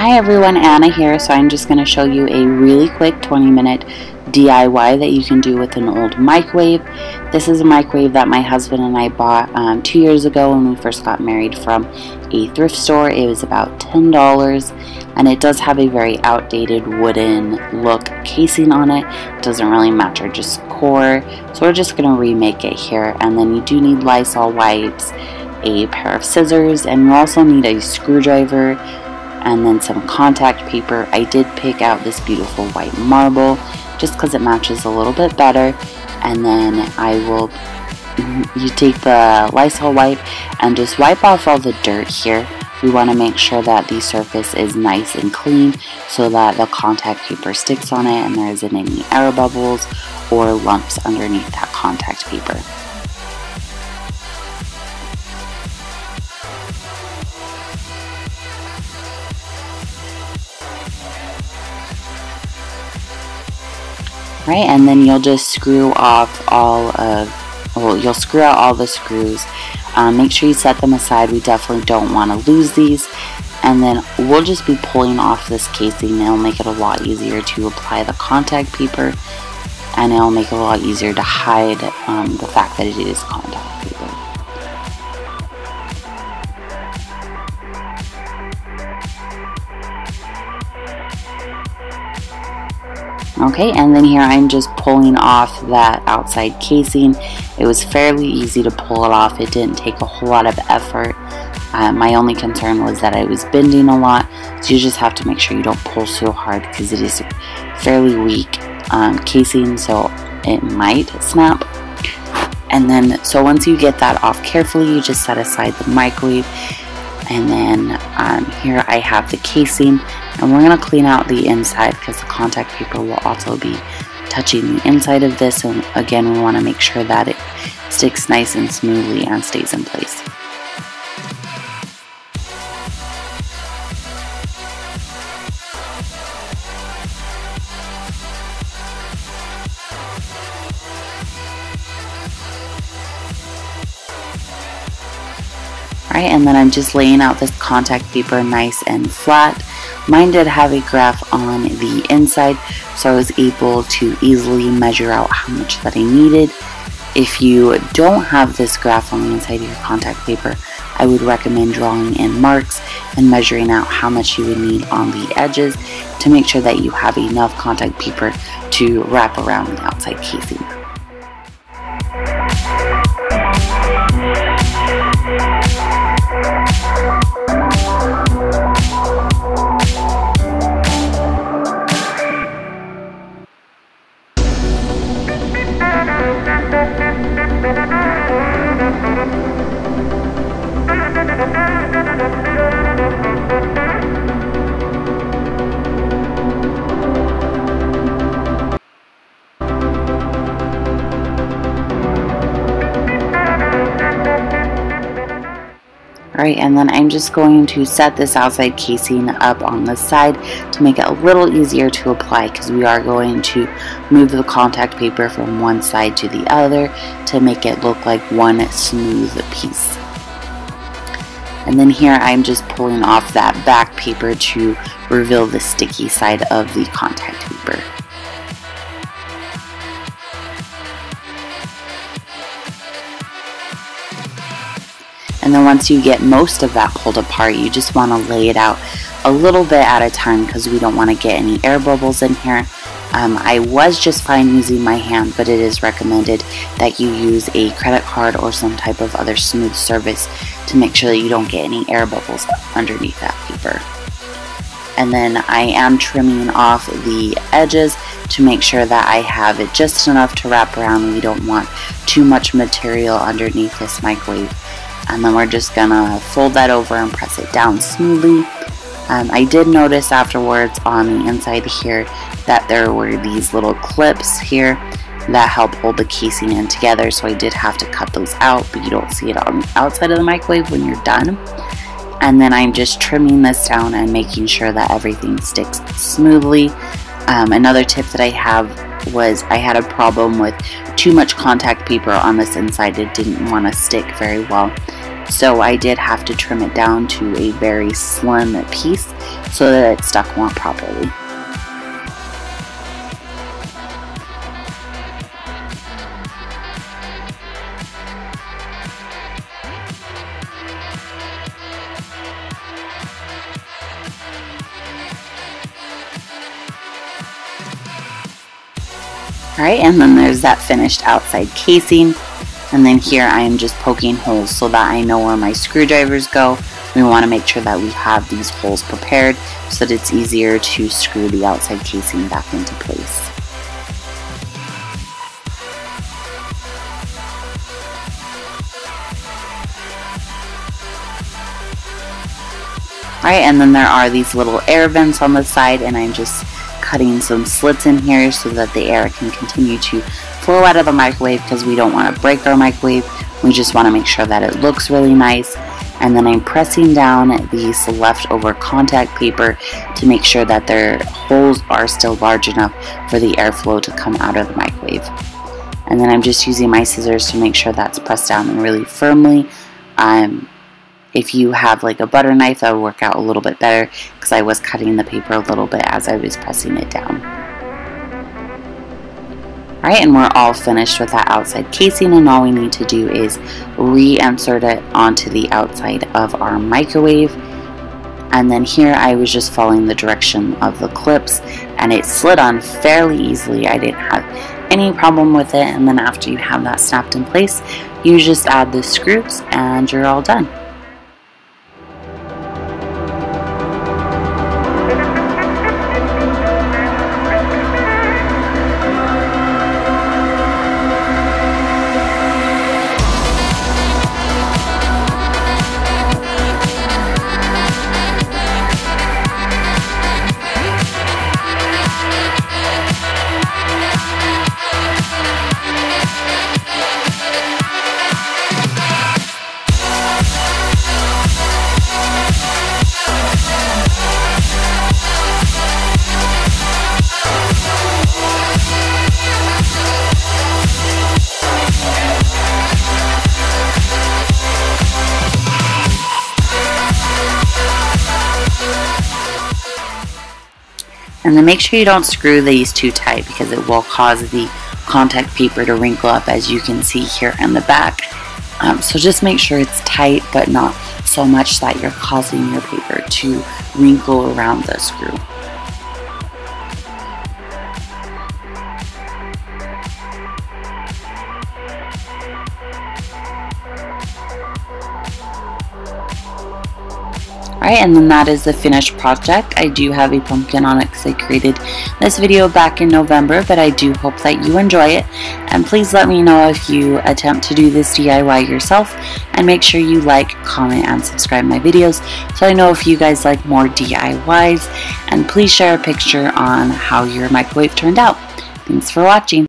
Hi everyone, Anna here. So I'm just going to show you a really quick 20 minute DIY that you can do with an old microwave. This is a microwave that my husband and I bought um, two years ago when we first got married from a thrift store. It was about $10 and it does have a very outdated wooden look casing on it. It doesn't really match our just core. So we're just going to remake it here and then you do need Lysol wipes, a pair of scissors, and you also need a screwdriver and then some contact paper. I did pick out this beautiful white marble just because it matches a little bit better and then I will you take the Lysol wipe and just wipe off all the dirt here we want to make sure that the surface is nice and clean so that the contact paper sticks on it and there isn't any air bubbles or lumps underneath that contact paper. Right and then you'll just screw off all of well you'll screw out all the screws. Um, make sure you set them aside. We definitely don't want to lose these. And then we'll just be pulling off this casing. It'll make it a lot easier to apply the contact paper and it'll make it a lot easier to hide um, the fact that it is contact Okay, and then here I'm just pulling off that outside casing. It was fairly easy to pull it off. It didn't take a whole lot of effort. Uh, my only concern was that I was bending a lot, so you just have to make sure you don't pull so hard because it is fairly weak um, casing, so it might snap. And then, so once you get that off carefully, you just set aside the microwave. And then um, here I have the casing and we're going to clean out the inside because the contact paper will also be touching the inside of this and again we want to make sure that it sticks nice and smoothly and stays in place. Alright, and then I'm just laying out this contact paper nice and flat Mine did have a graph on the inside, so I was able to easily measure out how much that I needed. If you don't have this graph on the inside of your contact paper, I would recommend drawing in marks and measuring out how much you would need on the edges to make sure that you have enough contact paper to wrap around the outside casing. Alright, and then I'm just going to set this outside casing up on the side to make it a little easier to apply because we are going to move the contact paper from one side to the other to make it look like one smooth piece. And then here I'm just pulling off that back paper to reveal the sticky side of the contact paper. And then once you get most of that pulled apart, you just want to lay it out a little bit at a time because we don't want to get any air bubbles in here. Um, I was just fine using my hand, but it is recommended that you use a credit card or some type of other smooth surface to make sure that you don't get any air bubbles underneath that paper. And then I am trimming off the edges to make sure that I have it just enough to wrap around. We don't want too much material underneath this microwave and then we're just gonna fold that over and press it down smoothly. Um, I did notice afterwards on the inside here that there were these little clips here that help hold the casing in together so I did have to cut those out but you don't see it on the outside of the microwave when you're done. And then I'm just trimming this down and making sure that everything sticks smoothly. Um, another tip that I have was I had a problem with too much contact paper on this inside. It didn't want to stick very well So I did have to trim it down to a very slim piece so that it stuck more properly. Alright, and then there's that finished outside casing. And then here I am just poking holes so that I know where my screwdrivers go. We want to make sure that we have these holes prepared so that it's easier to screw the outside casing back into place. Alright, and then there are these little air vents on the side and I'm just cutting some slits in here so that the air can continue to flow out of the microwave because we don't want to break our microwave. We just want to make sure that it looks really nice. And then I'm pressing down these leftover contact paper to make sure that their holes are still large enough for the airflow to come out of the microwave. And then I'm just using my scissors to make sure that's pressed down really firmly. Um, if you have like a butter knife, that would work out a little bit better because I was cutting the paper a little bit as I was pressing it down. Alright, and we're all finished with that outside casing and all we need to do is reinsert it onto the outside of our microwave. And then here I was just following the direction of the clips and it slid on fairly easily. I didn't have any problem with it and then after you have that snapped in place, you just add the screws and you're all done. And then make sure you don't screw these too tight because it will cause the contact paper to wrinkle up as you can see here in the back. Um, so just make sure it's tight but not so much that you're causing your paper to wrinkle around the screw. Alright, and then that is the finished project. I do have a pumpkin on it because I created this video back in November, but I do hope that you enjoy it. And please let me know if you attempt to do this DIY yourself. And make sure you like, comment, and subscribe my videos so I know if you guys like more DIYs. And please share a picture on how your microwave turned out. Thanks for watching.